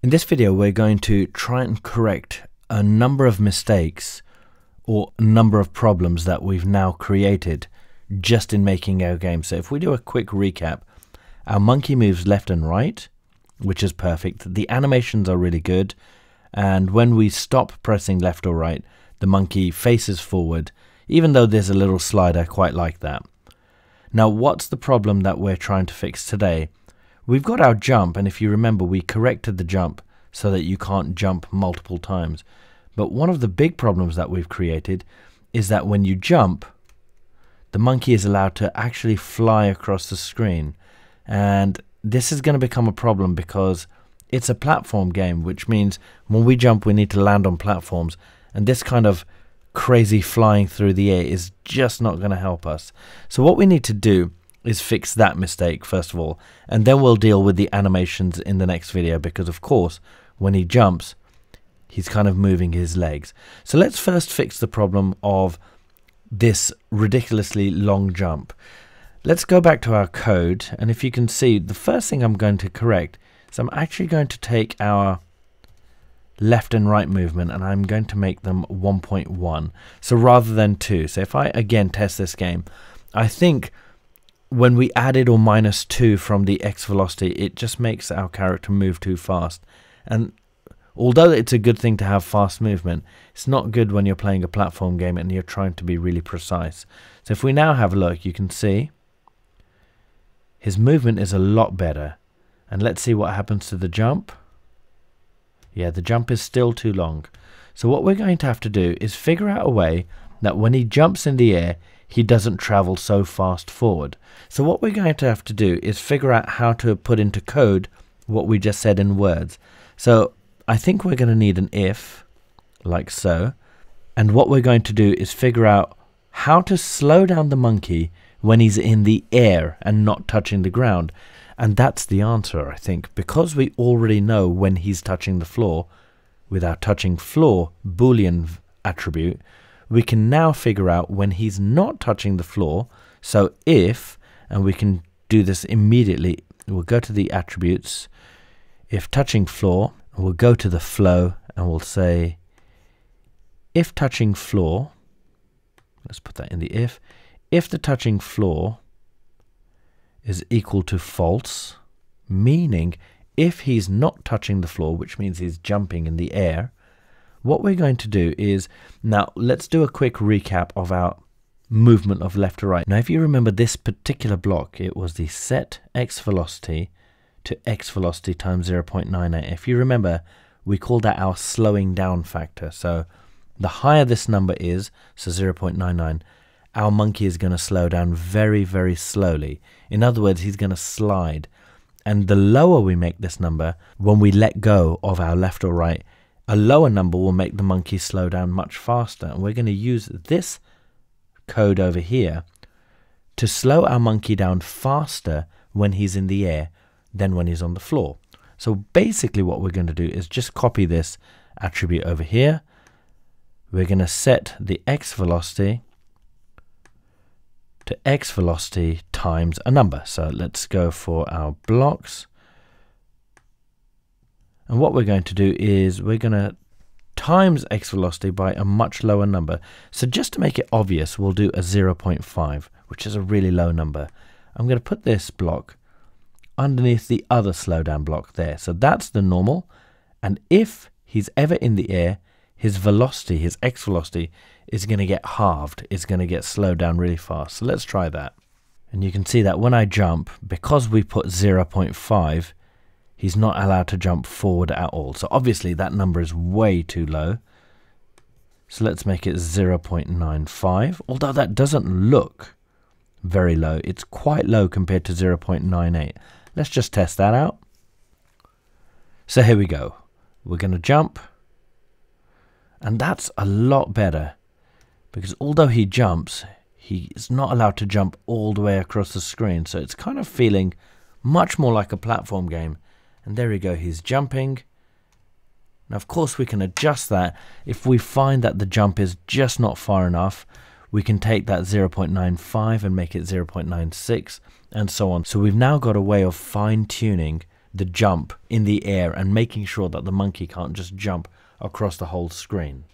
In this video we're going to try and correct a number of mistakes or number of problems that we've now created just in making our game. So if we do a quick recap, our monkey moves left and right, which is perfect. The animations are really good. And when we stop pressing left or right, the monkey faces forward. Even though there's a little slide, I quite like that. Now, what's the problem that we're trying to fix today? We've got our jump, and if you remember, we corrected the jump so that you can't jump multiple times. But one of the big problems that we've created is that when you jump, the monkey is allowed to actually fly across the screen. And this is going to become a problem because it's a platform game, which means when we jump, we need to land on platforms. And this kind of crazy flying through the air is just not going to help us. So what we need to do is fix that mistake first of all, and then we'll deal with the animations in the next video because of course, when he jumps, he's kind of moving his legs. So let's first fix the problem of this ridiculously long jump. Let's go back to our code, and if you can see, the first thing I'm going to correct is I'm actually going to take our left and right movement and I'm going to make them 1.1 so rather than 2 so if I again test this game I think when we added or minus 2 from the x velocity it just makes our character move too fast. And although it's a good thing to have fast movement it's not good when you're playing a platform game and you're trying to be really precise. So if we now have a look you can see his movement is a lot better. And let's see what happens to the jump. Yeah, the jump is still too long. So what we're going to have to do is figure out a way that when he jumps in the air, he doesn't travel so fast forward. So what we're going to have to do is figure out how to put into code what we just said in words. So I think we're going to need an if, like so. And what we're going to do is figure out how to slow down the monkey when he's in the air and not touching the ground. And that's the answer, I think, because we already know when he's touching the floor with our touching floor boolean attribute, we can now figure out when he's not touching the floor. So if, and we can do this immediately, we'll go to the attributes, if touching floor, we'll go to the flow and we'll say if touching floor, let's put that in the if, if the touching floor is equal to false, meaning if he's not touching the floor, which means he's jumping in the air, what we're going to do is, now let's do a quick recap of our movement of left to right. Now if you remember this particular block, it was the set x velocity to x velocity times 0.98. If you remember, we called that our slowing down factor. So the higher this number is, so 0.99, our monkey is going to slow down very, very slowly. In other words, he's going to slide. And the lower we make this number, when we let go of our left or right, a lower number will make the monkey slow down much faster. And we're going to use this code over here to slow our monkey down faster when he's in the air than when he's on the floor. So basically what we're going to do is just copy this attribute over here. We're going to set the x velocity to x velocity times a number. So let's go for our blocks. And what we're going to do is we're going to times x velocity by a much lower number. So just to make it obvious, we'll do a 0.5, which is a really low number. I'm going to put this block underneath the other slowdown block there. So that's the normal. And if he's ever in the air, his velocity, his x velocity, is going to get halved. It's going to get slowed down really fast. So let's try that. And you can see that when I jump, because we put 0.5, he's not allowed to jump forward at all. So obviously that number is way too low. So let's make it 0.95, although that doesn't look very low. It's quite low compared to 0.98. Let's just test that out. So here we go. We're going to jump. And that's a lot better because although he jumps, he is not allowed to jump all the way across the screen. So it's kind of feeling much more like a platform game. And there we go, he's jumping. Now, of course, we can adjust that. If we find that the jump is just not far enough, we can take that 0.95 and make it 0.96 and so on. So we've now got a way of fine tuning the jump in the air and making sure that the monkey can't just jump across the whole screen.